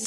えっ?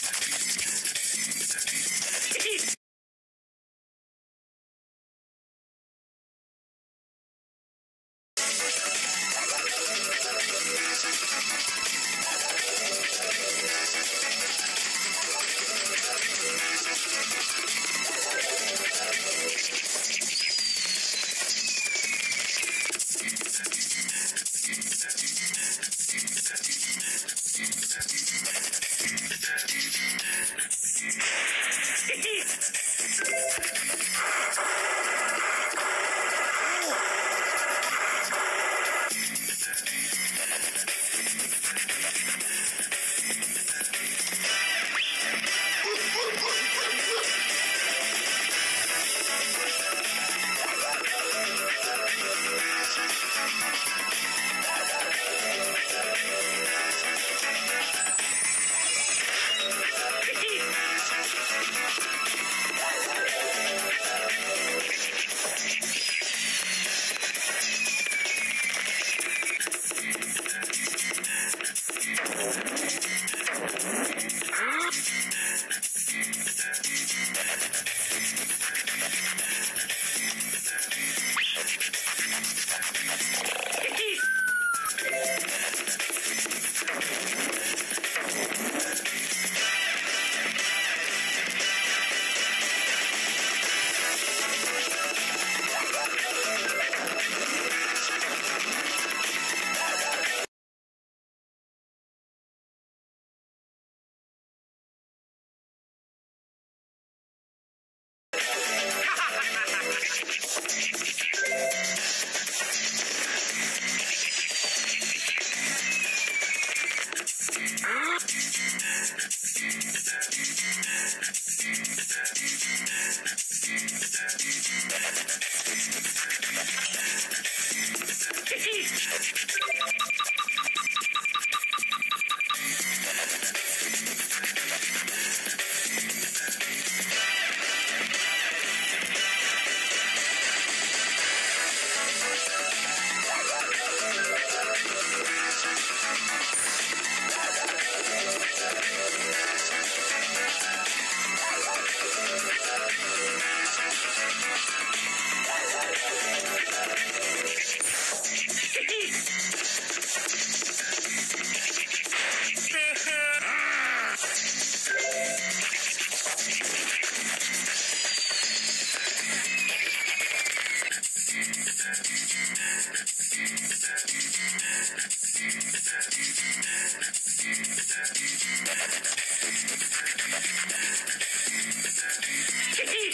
Thank you. Hee hee!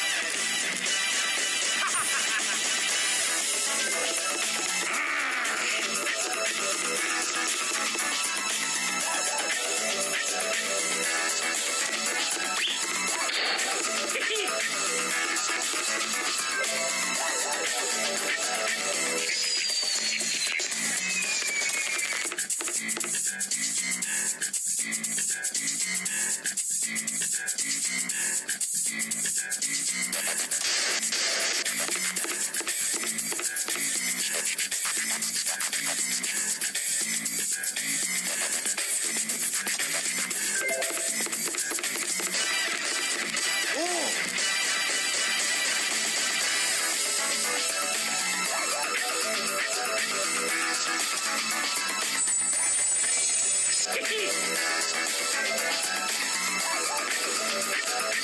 Thank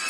you.